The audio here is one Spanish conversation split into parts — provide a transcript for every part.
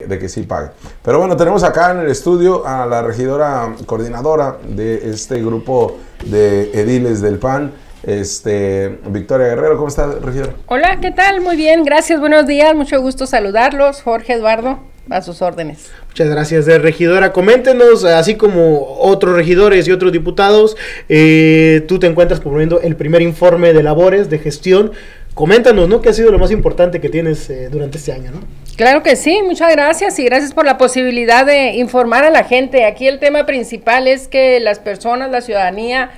de que sí pague. Pero bueno, tenemos acá en el estudio a la regidora coordinadora de este grupo de ediles del PAN, este, Victoria Guerrero. ¿Cómo está, regidora? Hola, ¿qué tal? Muy bien, gracias, buenos días, mucho gusto saludarlos. Jorge Eduardo, a sus órdenes. Muchas gracias, de regidora. Coméntenos, así como otros regidores y otros diputados, eh, tú te encuentras promoviendo el primer informe de labores de gestión. Coméntanos, ¿no? ¿Qué ha sido lo más importante que tienes eh, durante este año, no? Claro que sí, muchas gracias y gracias por la posibilidad de informar a la gente. Aquí el tema principal es que las personas, la ciudadanía,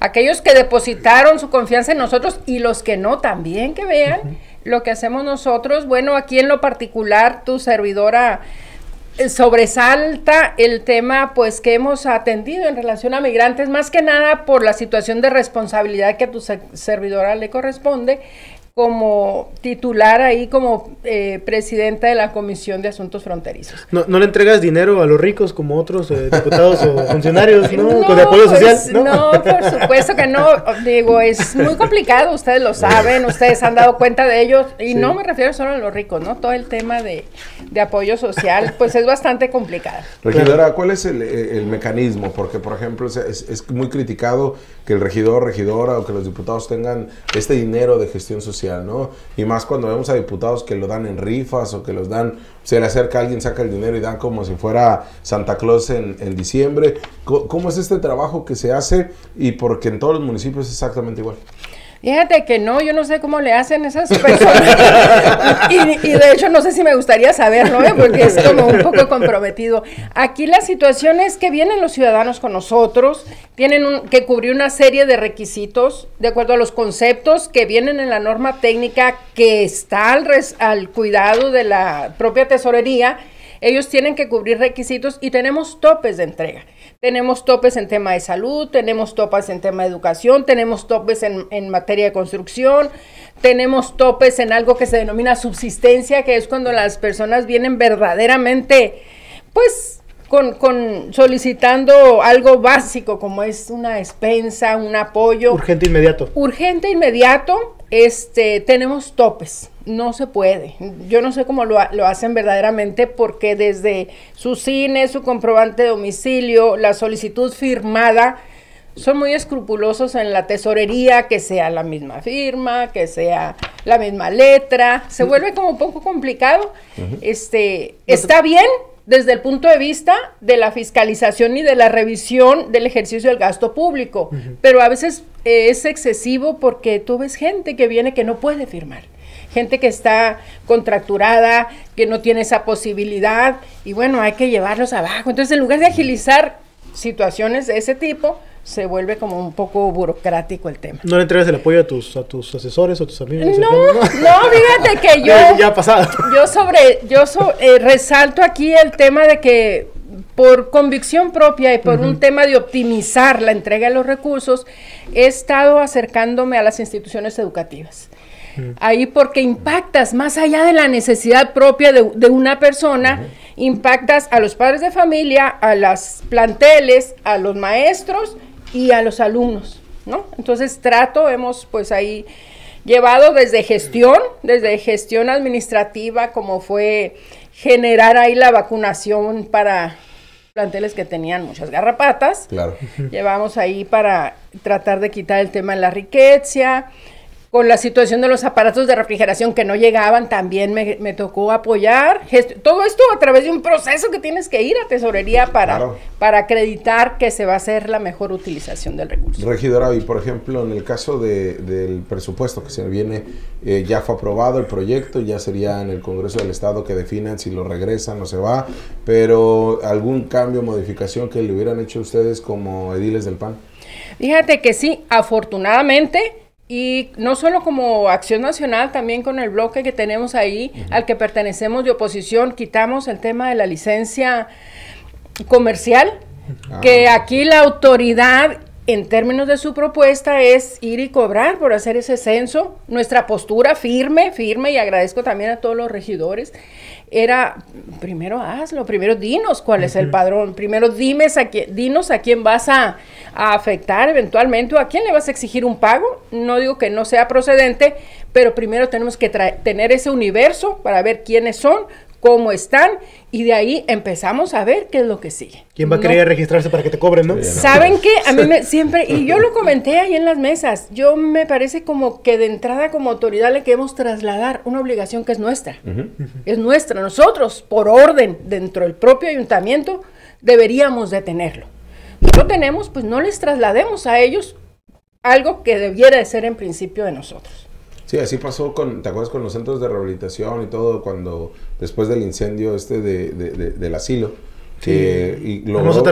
aquellos que depositaron su confianza en nosotros y los que no también que vean lo que hacemos nosotros. Bueno, aquí en lo particular tu servidora eh, sobresalta el tema pues que hemos atendido en relación a migrantes, más que nada por la situación de responsabilidad que a tu servidora le corresponde como titular ahí como eh, presidenta de la Comisión de Asuntos Fronterizos. No, no le entregas dinero a los ricos como otros eh, diputados o funcionarios, ¿no? Con apoyo pues, social. ¿no? por supuesto que no. Digo, es muy complicado, ustedes lo saben, ustedes han dado cuenta de ello, y no me refiero solo a los ricos, ¿no? Todo el tema de, de apoyo social, pues es bastante complicado. Regidora, ¿cuál es el, el mecanismo? Porque, por ejemplo, es, es muy criticado que el regidor, regidora o que los diputados tengan este dinero de gestión social ¿no? Y más cuando vemos a diputados que lo dan en rifas o que los dan, se le acerca a alguien, saca el dinero y dan como si fuera Santa Claus en, en diciembre. ¿Cómo, es este trabajo que se hace? Y porque en todos los municipios es exactamente igual. Fíjate que no, yo no sé cómo le hacen esas personas. y, de hecho no sé si me gustaría saberlo, ¿eh? porque es como un poco comprometido. Aquí la situación es que vienen los ciudadanos con nosotros, tienen que cubrir una serie de requisitos de acuerdo a los conceptos que vienen en la norma técnica que está al cuidado de la propia tesorería. Ellos tienen que cubrir requisitos y tenemos topes de entrega. Tenemos topes en tema de salud, tenemos topes en tema de educación, tenemos topes en, materia de construcción, tenemos topes en algo que se denomina subsistencia, que es cuando las personas vienen verdaderamente, pues, con, con, solicitando algo básico como es una despensa, un apoyo. Urgente inmediato. Urgente inmediato este, tenemos topes, no se puede. Yo no sé cómo lo, lo, hacen verdaderamente porque desde su cine, su comprobante de domicilio, la solicitud firmada, son muy escrupulosos en la tesorería, que sea la misma firma, que sea la misma letra. Se vuelve como un poco complicado. Este, está bien, desde el punto de vista de la fiscalización y de la revisión del ejercicio del gasto público, pero a veces es excesivo porque tú ves gente que viene que no puede firmar, gente que está contracturada, que no tiene esa posibilidad y bueno, hay que llevarlos abajo. Entonces, en lugar de agilizar situaciones de ese tipo, se vuelve como un poco burocrático el tema. ¿No le entregas el apoyo a tus, a tus asesores o a tus amigos? No, no, fíjate que yo... ya, ha pasado. Yo sobre, yo eh, resalto aquí el tema de que por convicción propia y por un tema de optimizar la entrega de los recursos, he estado acercándome a las instituciones educativas. Ahí porque impactas más allá de la necesidad propia de, una persona, impactas a los padres de familia, a las planteles, a los maestros y a los alumnos, ¿no? Entonces trato, hemos pues ahí llevado desde gestión, desde gestión administrativa, como fue generar ahí la vacunación para planteles que tenían muchas garrapatas. Claro. Llevamos ahí para tratar de quitar el tema de la riqueza, con la situación de los aparatos de refrigeración que no llegaban, también me, tocó apoyar. todo esto a través de un proceso que tienes que ir a tesorería para, para acreditar que se va a hacer la mejor utilización del recurso. Regidora, y por ejemplo, en el caso del presupuesto que se viene, eh, ya fue aprobado el proyecto, ya sería en el Congreso del Estado que definan si lo regresan o se va, pero algún cambio, modificación que le hubieran hecho ustedes como ediles del PAN. Fíjate que sí, afortunadamente y no solo como Acción Nacional, también con el bloque que tenemos ahí, al que pertenecemos de oposición, quitamos el tema de la licencia comercial, ah. que aquí la autoridad en términos de su propuesta es ir y cobrar por hacer ese censo. Nuestra postura firme, firme, y agradezco también a todos los regidores, era, primero hazlo, primero dinos cuál es el padrón, primero dimes a quién, dinos a quién vas a, afectar eventualmente o a quién le vas a exigir un pago. No digo que no sea procedente, pero primero tenemos que tener ese universo para ver quiénes son, cómo están y de ahí empezamos a ver qué es lo que sigue. ¿Quién va a querer registrarse para que te cobren, no? ¿Saben qué? A mí me siempre, y yo lo comenté ahí en las mesas, yo me parece como que de entrada como autoridad le queremos trasladar una obligación que es nuestra. Es nuestra. Nosotros, por orden dentro del propio ayuntamiento, deberíamos de tenerlo. No lo tenemos, pues no les traslademos a ellos algo que debiera de ser en principio de nosotros. Sí, así pasó con, ¿te acuerdas con los centros de rehabilitación y todo cuando después del incendio este de, de, del asilo? Que y logró,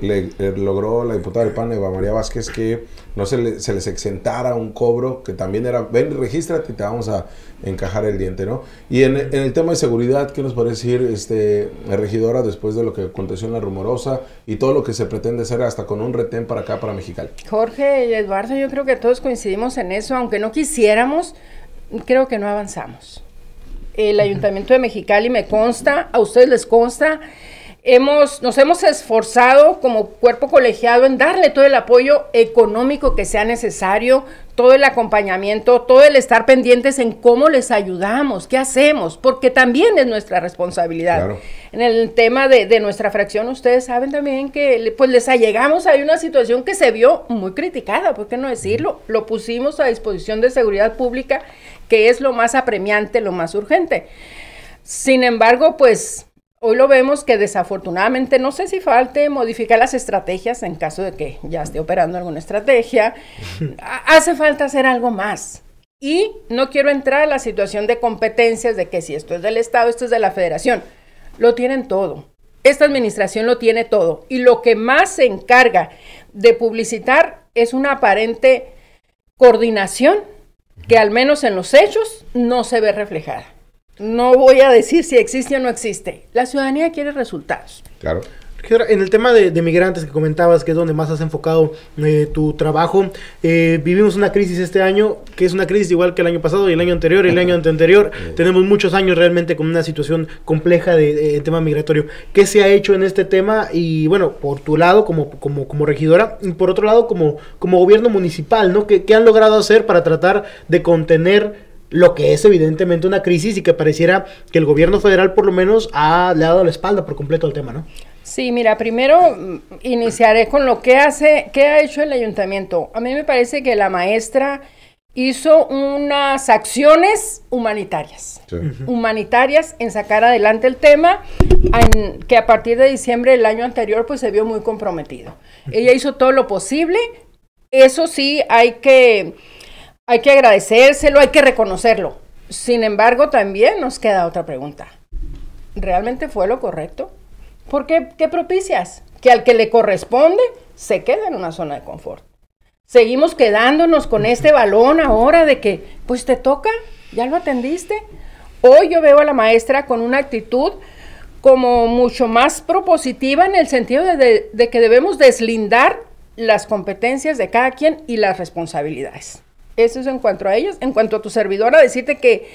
le, logró la diputada del PAN, Eva María Vázquez, que no se, le, se les exentara un cobro, que también era, ven, regístrate y te vamos a encajar el diente, ¿no? Y en, en el tema de seguridad, ¿qué nos puede decir este, regidora después de lo que aconteció en La Rumorosa y todo lo que se pretende hacer hasta con un retén para acá, para Mexicali? Jorge y Eduardo, yo creo que todos coincidimos en eso, aunque no quisiéramos, creo que no avanzamos. El Ayuntamiento de Mexicali me consta, a ustedes les consta, hemos, nos hemos esforzado como cuerpo colegiado en darle todo el apoyo económico que sea necesario, todo el acompañamiento, todo el estar pendientes en cómo les ayudamos, qué hacemos, porque también es nuestra responsabilidad. En el tema de, de, nuestra fracción, ustedes saben también que pues les allegamos a una situación que se vio muy criticada, ¿por qué no decirlo? Lo pusimos a disposición de seguridad pública, que es lo más apremiante, lo más urgente. Sin embargo, pues Hoy lo vemos que desafortunadamente, no sé si falte modificar las estrategias en caso de que ya esté operando alguna estrategia, hace falta hacer algo más. Y no quiero entrar a la situación de competencias de que si esto es del Estado, esto es de la Federación. Lo tienen todo. Esta administración lo tiene todo. Y lo que más se encarga de publicitar es una aparente coordinación que al menos en los hechos no se ve reflejada. No voy a decir si existe o no existe. La ciudadanía quiere resultados. Claro. En el tema de, migrantes que comentabas, que es donde más has enfocado eh, tu trabajo, eh, vivimos una crisis este año, que es una crisis igual que el año pasado y el año anterior y el año anterior. Tenemos muchos años realmente con una situación compleja de, tema migratorio. ¿Qué se ha hecho en este tema? Y bueno, por tu lado como, como, como regidora y por otro lado como, como gobierno municipal, ¿no? ¿Qué, ¿Qué han logrado hacer para tratar de contener lo que es evidentemente una crisis y que pareciera que el gobierno federal por lo menos ha, le ha dado la espalda por completo al tema, ¿no? Sí, mira, primero mm, iniciaré con lo que hace, qué ha hecho el ayuntamiento. A mí me parece que la maestra hizo unas acciones humanitarias, humanitarias en sacar adelante el tema, que a partir de diciembre del año anterior pues se vio muy comprometido. Ella hizo todo lo posible, eso sí hay que hay que agradecérselo, hay que reconocerlo. Sin embargo, también nos queda otra pregunta. ¿Realmente fue lo correcto? ¿Por qué, propicias? Que al que le corresponde se quede en una zona de confort. Seguimos quedándonos con este balón ahora de que, pues te toca, ya lo atendiste. Hoy yo veo a la maestra con una actitud como mucho más propositiva en el sentido de, de que debemos deslindar las competencias de cada quien y las responsabilidades. Eso es en cuanto a ellos. En cuanto a tu servidora, decirte que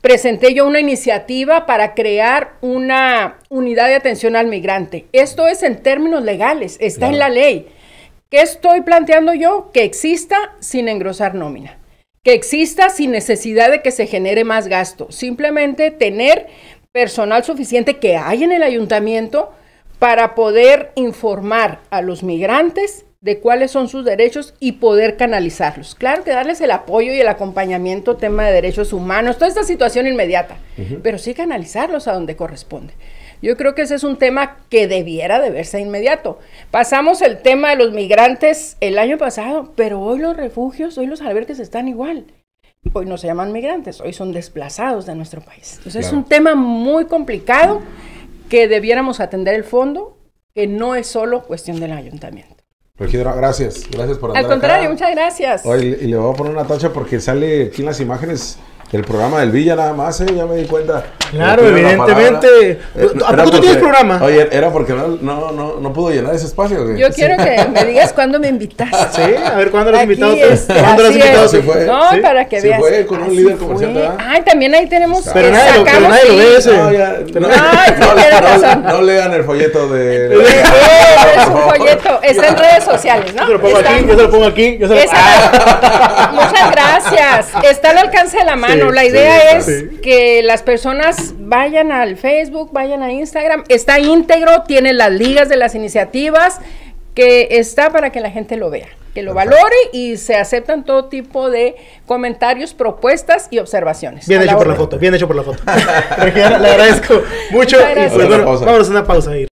presenté yo una iniciativa para crear una unidad de atención al migrante. Esto es en términos legales, está en la ley. ¿Qué estoy planteando yo? Que exista sin engrosar nómina. Que exista sin necesidad de que se genere más gasto. Simplemente tener personal suficiente que hay en el ayuntamiento para poder informar a los migrantes de cuáles son sus derechos y poder canalizarlos. Claro que darles el apoyo y el acompañamiento, tema de derechos humanos, toda esta situación inmediata, pero sí canalizarlos a donde corresponde. Yo creo que ese es un tema que debiera de verse inmediato. Pasamos el tema de los migrantes el año pasado, pero hoy los refugios, hoy los albergues están igual. Hoy no se llaman migrantes, hoy son desplazados de nuestro país. Entonces es un tema muy complicado que debiéramos atender el fondo, que no es solo cuestión del ayuntamiento. Regidora, gracias. Gracias por andar Al contrario, muchas gracias. y le voy a poner una tacha porque sale aquí en las imágenes el programa del Villa nada más, ¿eh? ya me di cuenta. Claro, evidentemente. Eh, ¿A poco tú tienes programa? Oye, era porque no, no, no, no pudo llenar ese espacio. Yo quiero que me digas cuándo me invitaste. Sí, a ver, ¿cuándo lo has invitado? ¿Cuándo lo has invitado? Se fue. No, para que veas. Se fue con un líder comercial, ¿verdad? Ay, también ahí tenemos. Pero nadie, lo, pero nadie lo ve ese. No, ya, no, no, lean el folleto de. es un folleto, está en redes sociales, ¿no? Yo se lo pongo aquí, yo se lo pongo aquí. Muchas gracias. Está al alcance de la mano Ah, no, la idea sí, es sí. que las personas vayan al Facebook, vayan a Instagram, está íntegro, tiene las ligas de las iniciativas, que está para que la gente lo vea, que lo Perfecto. valore y se aceptan todo tipo de comentarios, propuestas y observaciones. Bien hecho por la foto, bien hecho por la foto. Le agradezco mucho. Y pues Vamos a una bueno, pausa. vámonos a una pausa ahí.